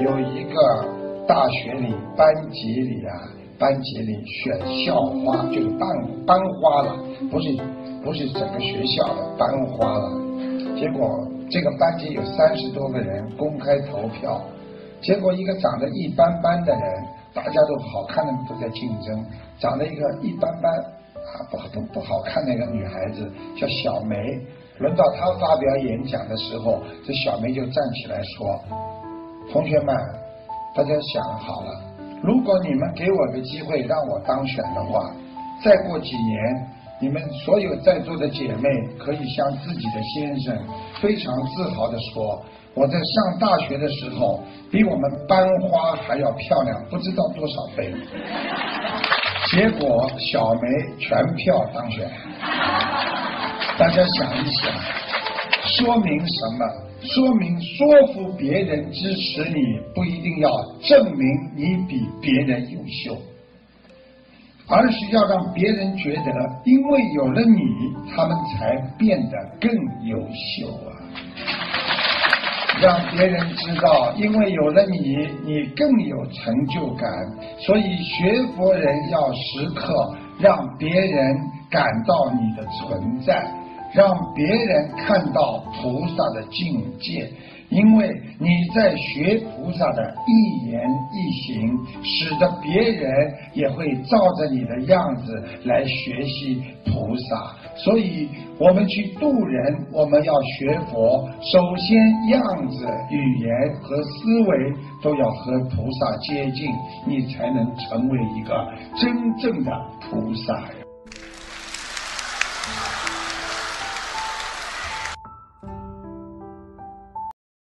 有一个大学里班级里啊，班级里选校花，就是班班花了，不是不是整个学校的班花了。结果这个班级有三十多个人公开投票，结果一个长得一般般的人，大家都好看的都在竞争，长得一个一般般啊不不不好看的一个女孩子叫小梅，轮到她发表演讲的时候，这小梅就站起来说：“同学们，大家想好了，如果你们给我个机会让我当选的话，再过几年。”你们所有在座的姐妹可以向自己的先生非常自豪的说：“我在上大学的时候比我们班花还要漂亮，不知道多少倍。”结果小梅全票当选。大家想一想，说明什么？说明说服别人支持你，不一定要证明你比别人优秀。而是要让别人觉得，因为有了你，他们才变得更优秀啊！让别人知道，因为有了你，你更有成就感。所以学佛人要时刻让别人感到你的存在，让别人看到菩萨的境界。因为你在学菩萨的一言一行，使得别人也会照着你的样子来学习菩萨。所以，我们去度人，我们要学佛，首先样子、语言和思维都要和菩萨接近，你才能成为一个真正的菩萨呀。